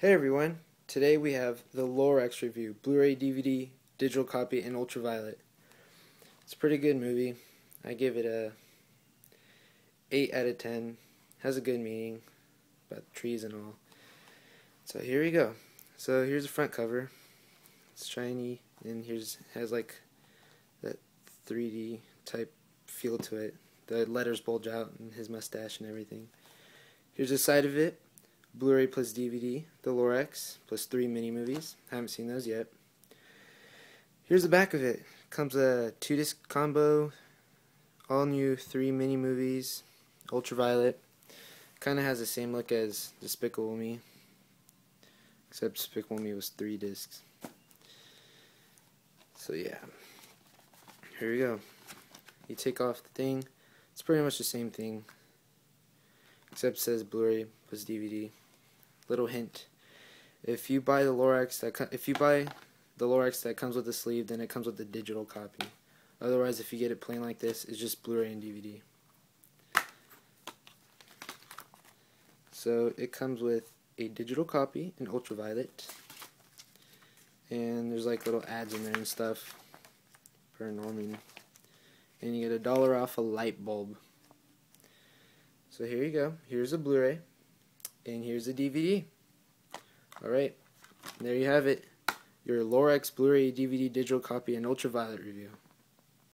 Hey everyone, today we have the Lorax review, Blu-ray, DVD, digital copy, and ultraviolet. It's a pretty good movie. I give it a 8 out of 10. Has a good meaning about trees and all. So here we go. So here's the front cover. It's shiny and here's has like that 3D type feel to it. The letters bulge out and his mustache and everything. Here's the side of it. Blu-ray plus DVD, the Lorax, plus three mini movies. Haven't seen those yet. Here's the back of it. Comes a two disc combo, all new three mini movies, ultraviolet. Kind of has the same look as Despicable Me, except Despicable Me was three discs. So yeah, here we go. You take off the thing. It's pretty much the same thing, except says Blu-ray plus DVD little hint. If you buy the Lorax that if you buy the Lorax that comes with the sleeve, then it comes with the digital copy. Otherwise, if you get it plain like this, it's just Blu-ray and DVD. So it comes with a digital copy in ultraviolet, and there's like little ads in there and stuff for Norman, and you get a dollar off a light bulb. So here you go. Here's a Blu-ray. And here's a DVD. Alright, there you have it. Your Lorax Blu-ray DVD digital copy and ultraviolet review.